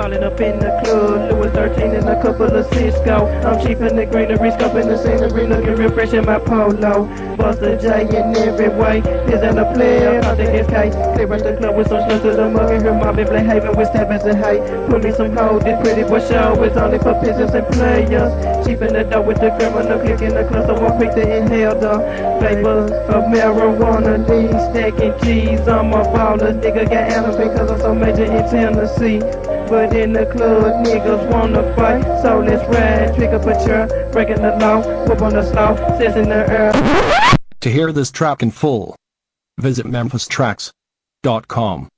up in the club, Louis 13 and a couple of Cisco. I'm cheap in the greenery, scoping the scenery, looking real fresh in my polo. Buster J in every way, is in a player, I think it's K. Clear out the club with some slugs to the mug and hear my Blake Haven with stabbings and hay. Put me some hoe, this pretty boy show is only for pigeons and players. Cheap in the dough with the criminal click in the club, so I'm quick to inhale the vapors of marijuana. Lean stacking G's, I'm a baller. Nigga got animal because I'm so major in Tennessee. But in the club, niggas wanna fight. So let's ride, trick up a chair, breaking the law, whoop on the slow, says in the air. To hear this track in full, visit memphistracks.com.